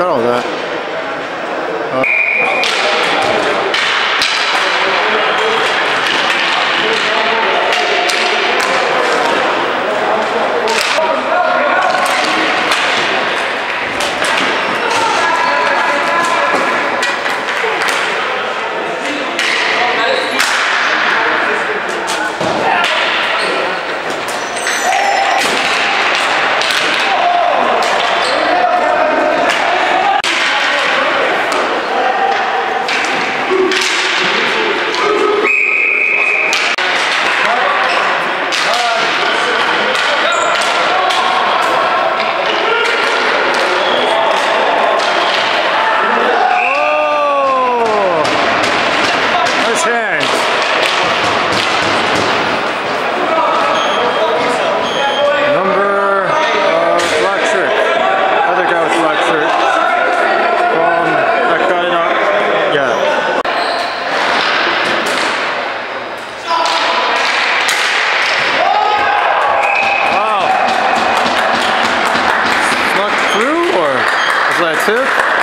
però Türk.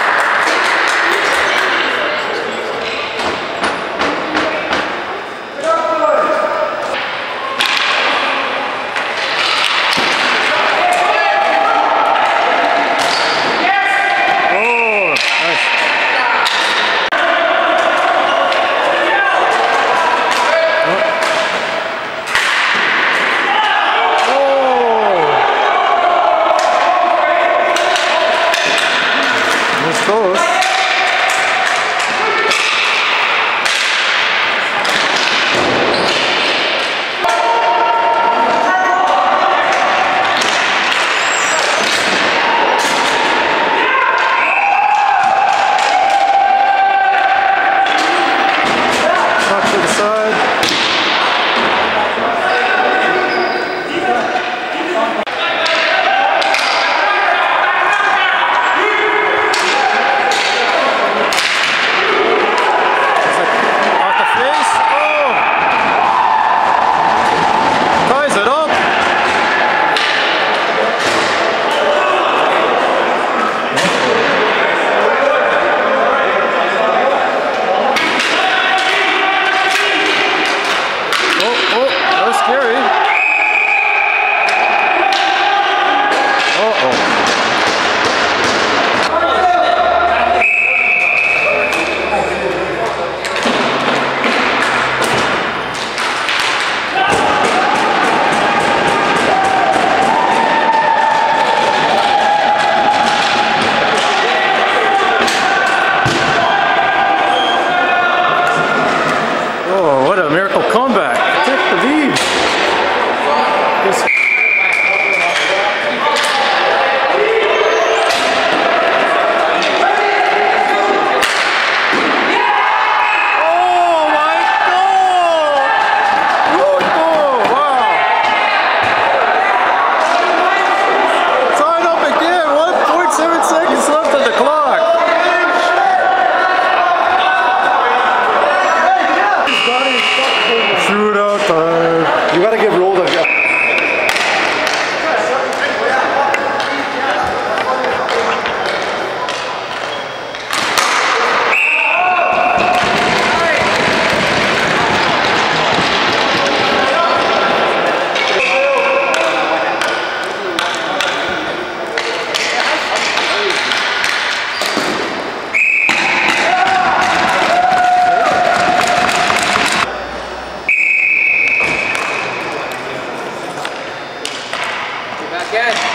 That. oh, oh. Yes.